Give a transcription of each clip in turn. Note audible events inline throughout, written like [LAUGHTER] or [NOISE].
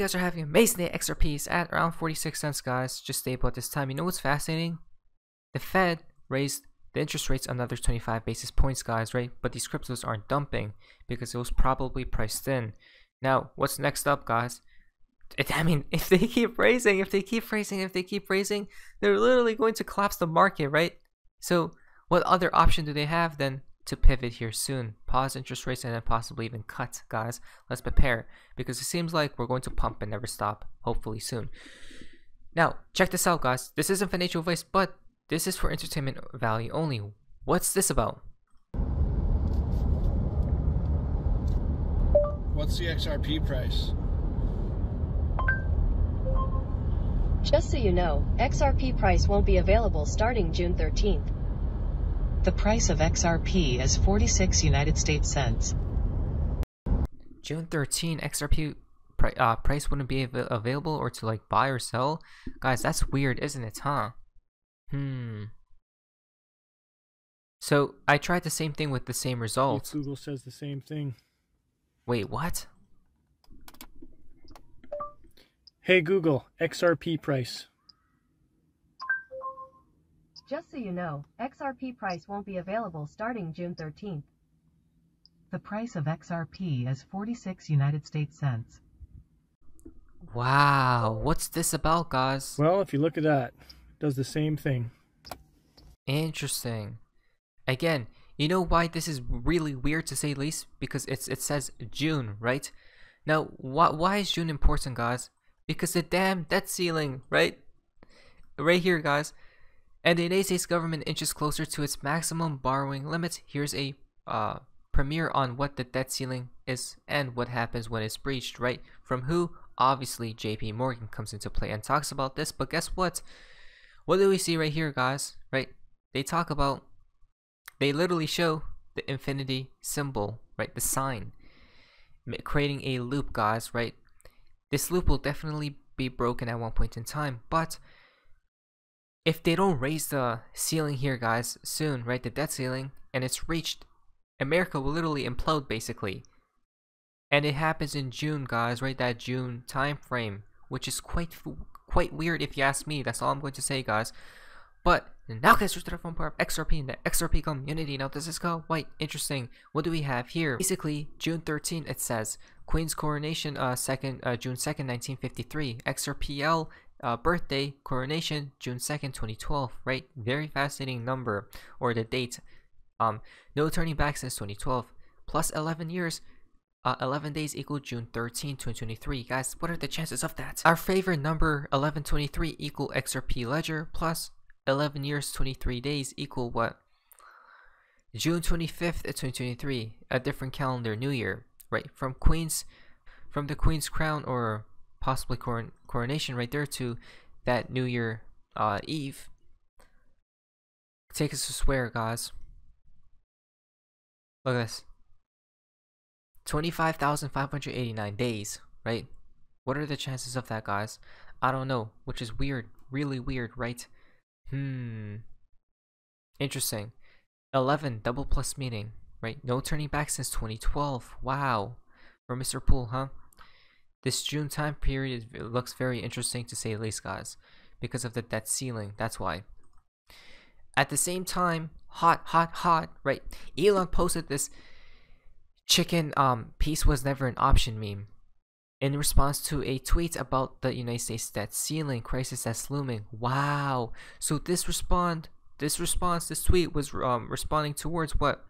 You guys are having amazing day. XRP is at around 46 cents, guys. Just stable at this time. You know what's fascinating? The Fed raised the interest rates another 25 basis points, guys, right? But these cryptos aren't dumping because it was probably priced in. Now, what's next up, guys? I mean, [LAUGHS] if they keep raising, if they keep raising, if they keep raising, they're literally going to collapse the market, right? So, what other option do they have than to pivot here soon? Pause interest rates and then possibly even cut, guys. Let's prepare because it seems like we're going to pump and never stop, hopefully soon. Now, check this out, guys. This isn't financial advice, but this is for entertainment value only. What's this about? What's the XRP price? Just so you know, XRP price won't be available starting June 13th. The price of XRP is 46 United States cents. June 13, XRP pri uh, price wouldn't be av available or to like buy or sell. Guys, that's weird, isn't it, huh? Hmm. So I tried the same thing with the same results. Google says the same thing. Wait, what? Hey Google, XRP price. Just so you know, XRP price won't be available starting June 13th. The price of XRP is 46 United States cents. Wow, what's this about, guys? Well, if you look at that, it does the same thing. Interesting. Again, you know why this is really weird to say least? Because it's it says June, right? Now, why why is June important, guys? Because the damn debt ceiling, right? Right here, guys. And the United States government inches closer to its maximum borrowing limit. Here's a uh, premiere on what the debt ceiling is and what happens when it's breached, right? From who? Obviously, JP Morgan comes into play and talks about this. But guess what? What do we see right here, guys? Right? They talk about, they literally show the infinity symbol, right? The sign, creating a loop, guys, right? This loop will definitely be broken at one point in time, but if they don't raise the ceiling here, guys, soon, right, the debt ceiling, and it's reached, America will literally implode, basically. And it happens in June, guys, right, that June time frame, which is quite quite weird if you ask me. That's all I'm going to say, guys. But now guys, we're fun part of XRP and the XRP community. Now this is quite interesting. What do we have here? Basically, June 13, it says Queen's coronation, uh, second uh, June 2nd, 1953. XRPL uh, birthday coronation June 2nd 2012 right very fascinating number or the date um no turning back since 2012 plus 11 years uh, 11 days equal June 13, 2023. Guys, what are the chances of that? Our favorite number, 1123 equal XRP ledger plus 11 years, 23 days equal what? June 25th, 2023, a different calendar, new year, right? From Queen's, from the Queen's crown or possibly coron coronation right there to that New Year uh, Eve. Take us to swear, guys. Look at this. 25,589 days, right? What are the chances of that, guys? I don't know, which is weird. Really weird, right? Hmm. Interesting. 11, double plus meaning, right? No turning back since 2012. Wow. For Mr. Poole, huh? This June time period looks very interesting to say the least, guys, because of the debt ceiling. That's why. At the same time, hot, hot, hot, right? Elon posted this chicken um peace was never an option meme in response to a tweet about the United States debt ceiling crisis that's looming. Wow. So this respond this response, this tweet was um, responding towards what?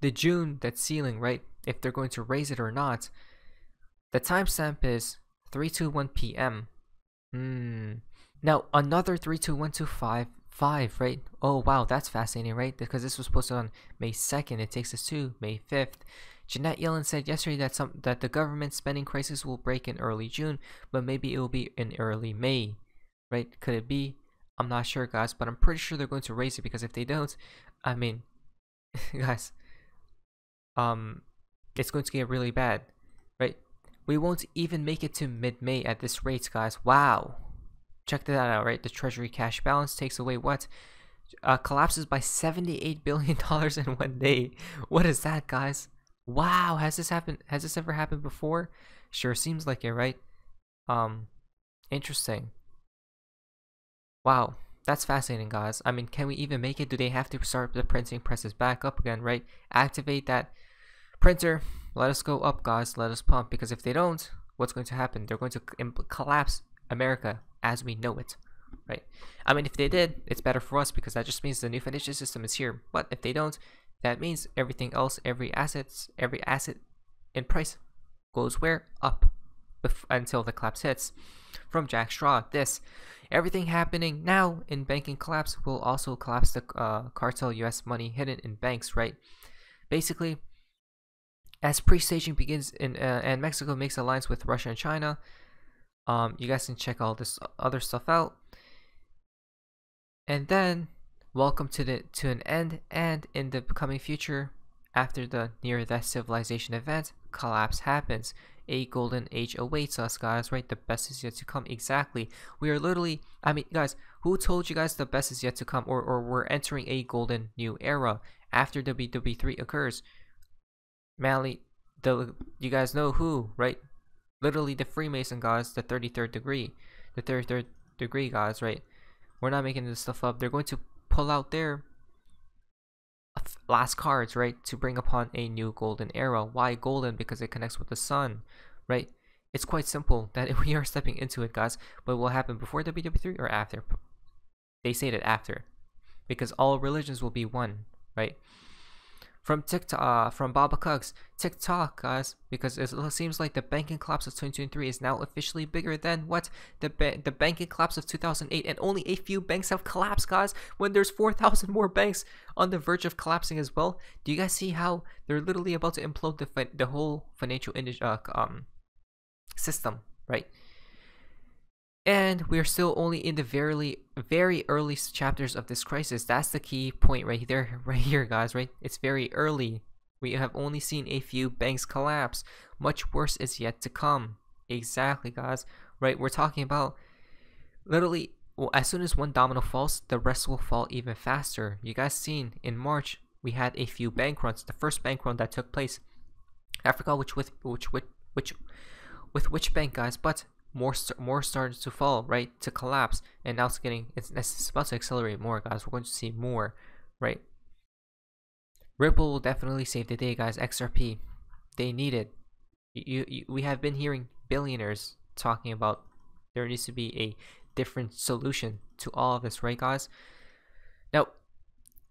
The June debt ceiling, right? If they're going to raise it or not. The timestamp is 321 p.m. Hmm. Now another 321255, right? Oh wow, that's fascinating, right? Because this was posted on May 2nd. It takes us to May 5th. Janet Yellen said yesterday that some that the government spending crisis will break in early June, but maybe it will be in early May. Right? Could it be? I'm not sure, guys, but I'm pretty sure they're going to raise it because if they don't, I mean, [LAUGHS] guys, um, it's going to get really bad? We won't even make it to mid-May at this rate, guys. Wow. Check that out, right? The treasury cash balance takes away what? Uh, collapses by $78 billion [LAUGHS] in one day. What is that, guys? Wow, has this happened? Has this ever happened before? Sure seems like it, right? Um, interesting. Wow, that's fascinating, guys. I mean, can we even make it? Do they have to start the printing presses back up again, right? Activate that printer. Let us go up, guys. Let us pump. Because if they don't, what's going to happen? They're going to collapse America as we know it, right? I mean, if they did, it's better for us because that just means the new financial system is here. But if they don't, that means everything else, every assets, every asset in price goes where up until the collapse hits. From Jack Straw, this everything happening now in banking collapse will also collapse the uh, cartel U.S. money hidden in banks, right? Basically, as pre-staging begins in uh, and Mexico makes alliance with Russia and China, um, you guys can check all this other stuff out. And then, welcome to the to an end, and in the coming future, after the near-death civilization event, collapse happens. A golden age awaits us, guys, right? The best is yet to come. Exactly. We are literally, I mean, guys, who told you guys the best is yet to come? Or, or we're entering a golden new era after WW3 occurs. Manly, the, you guys know who, right? Literally the Freemason guys, the 33rd degree. The 33rd degree guys, right? We're not making this stuff up. They're going to pull out their last cards, right, to bring upon a new golden era. Why golden? Because it connects with the sun, right? It's quite simple [LAUGHS] that we are stepping into it, guys. But will happen before WW3 or after? They say that after, because all religions will be one, right? From TikTok, uh, from Baba TikTok, guys, because it seems like the banking collapse of 2023 is now officially bigger than what the ba the banking collapse of 2008, and only a few banks have collapsed, guys. When there's 4,000 more banks on the verge of collapsing as well. Do you guys see how they're literally about to implode the the whole financial industry, uh, um, system, right? And we are still only in the very, very early chapters of this crisis. That's the key point right there, [LAUGHS] right here, guys. Right? It's very early. We have only seen a few banks collapse. Much worse is yet to come. Exactly, guys. Right? We're talking about literally. Well, as soon as one domino falls, the rest will fall even faster. You guys seen in March we had a few bank runs. The first bank run that took place, I forgot which with which which which with which bank, guys. But more more started to fall, right? To collapse, and now it's getting it's, it's about to accelerate more, guys. We're going to see more, right? Ripple will definitely save the day, guys. XRP, they need it. You, you, we have been hearing billionaires talking about there needs to be a different solution to all of this, right, guys? Now,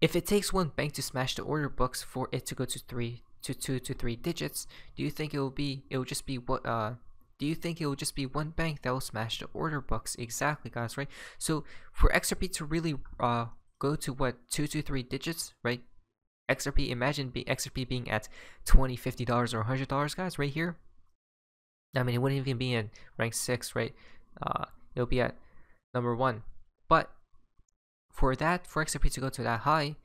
if it takes one bank to smash the order books for it to go to three to two to three digits, do you think it will be it will just be what uh do you think it will just be one bank that will smash the order books? Exactly, guys, right? So for XRP to really uh, go to what two to three digits, right? XRP, imagine be XRP being at 20 $50 or $100, guys, right here. I mean, it wouldn't even be in rank 6, right? Uh, it'll be at number 1. But for that, for XRP to go to that high,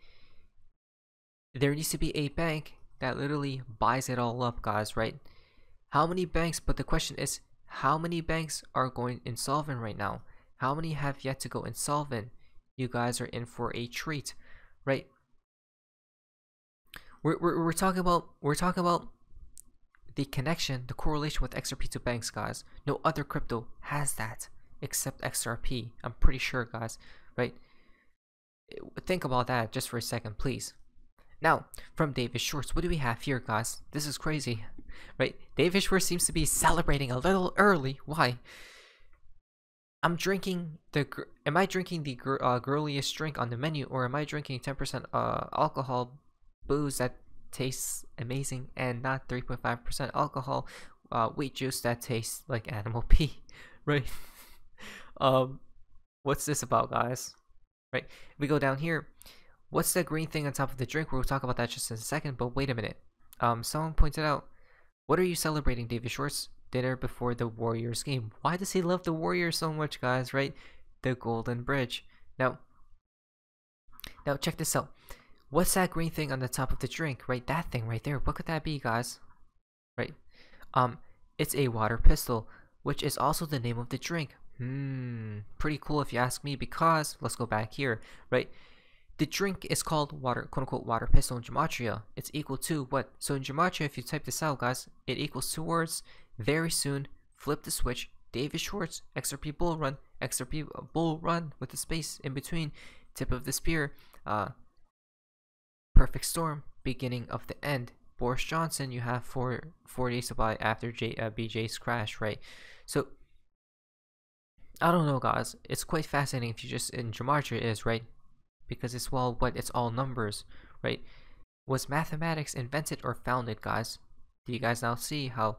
there needs to be a bank that literally buys it all up, guys, right? How many banks, but the question is, how many banks are going insolvent right now? How many have yet to go insolvent? You guys are in for a treat, right? We're, we're, we're talking about we're talking about the connection, the correlation with XRP to banks, guys. No other crypto has that except XRP. I'm pretty sure, guys, right? Think about that just for a second, please. Now, from David Schwartz, what do we have here, guys? This is crazy, right? David Schwartz seems to be celebrating a little early. Why? I'm drinking the. Am I drinking the uh, girliest drink on the menu, or am I drinking 10% uh, alcohol booze that tastes amazing and not 3.5% alcohol uh, wheat juice that tastes like animal [LAUGHS] pee, right? [LAUGHS] um, what's this about, guys? Right? We go down here. What's that green thing on top of the drink? We'll talk about that just in a second, but wait a minute. Um, someone pointed out, what are you celebrating, David Schwartz? Dinner before the Warriors game. Why does he love the Warriors so much, guys, right? The Golden Bridge. Now, now check this out. What's that green thing on the top of the drink, right? That thing right there. What could that be, guys? Right? Um, it's a water pistol, which is also the name of the drink. Hmm, pretty cool if you ask me because, let's go back here, right? The drink is called water, quote unquote, water pistol in Gematria. It's equal to what? So in Gematria, if you type this out, guys, it equals two words, very soon flip the switch. David Schwartz, XRP Bull Run, XRP Bull Run with the space in between, tip of the spear, uh, perfect storm, beginning of the end. Boris Johnson, you have four four days to buy after J, uh, BJ's crash, right? So I don't know, guys. It's quite fascinating if you just in Gematria is right, because it's well, what it's all numbers, right? Was mathematics invented or founded, guys? Do you guys now see how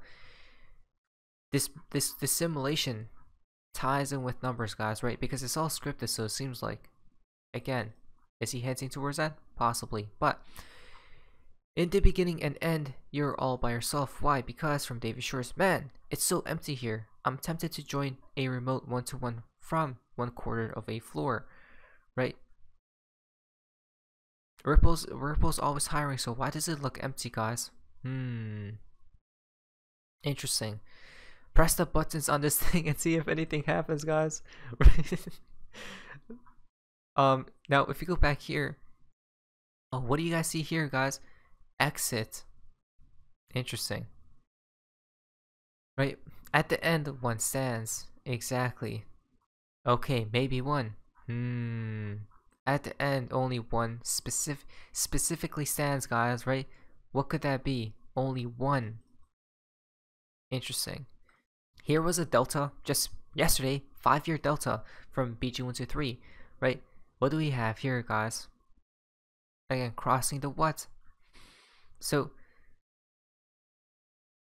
this this this simulation ties in with numbers, guys, right? Because it's all scripted, so it seems like again, is he hinting towards that? Possibly, but in the beginning and end, you're all by yourself. Why? Because from David Schwartz man, it's so empty here. I'm tempted to join a remote one to one from one quarter of a floor, right? Ripple's Ripple's always hiring, so why does it look empty, guys? Hmm. Interesting. Press the buttons on this [LAUGHS] thing and see if anything happens, guys. [LAUGHS] um. Now, if you go back here, oh, what do you guys see here, guys? Exit. Interesting. Right at the end, one stands exactly. Okay, maybe one. Hmm. At the end, only one specific specifically stands, guys. Right? What could that be? Only one. Interesting. Here was a delta just yesterday, five year delta from BG123, right? What do we have here, guys? Again, crossing the what? So,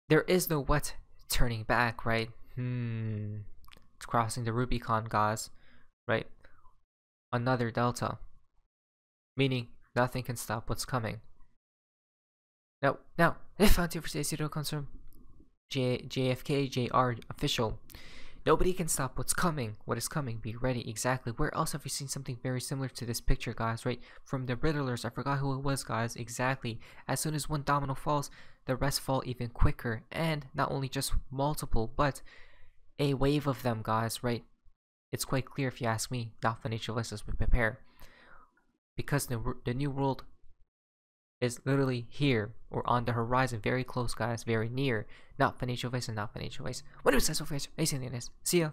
there is no what turning back, right? Hmm. It's crossing the Rubicon, guys, right? Another delta. Meaning, nothing can stop what's coming. Now, now, if Zero comes from J JFK JR official. Nobody can stop what's coming. What is coming? Be ready. Exactly. Where else have we seen something very similar to this picture, guys? Right? From the Riddlers. I forgot who it was, guys. Exactly. As soon as one domino falls, the rest fall even quicker. And not only just multiple, but a wave of them, guys. Right? It's quite clear if you ask me. Not financial investors would prepare. Because the, the new world is literally here or on the horizon, very close, guys, very near. Not financial advice and not financial advice. What is this? See ya.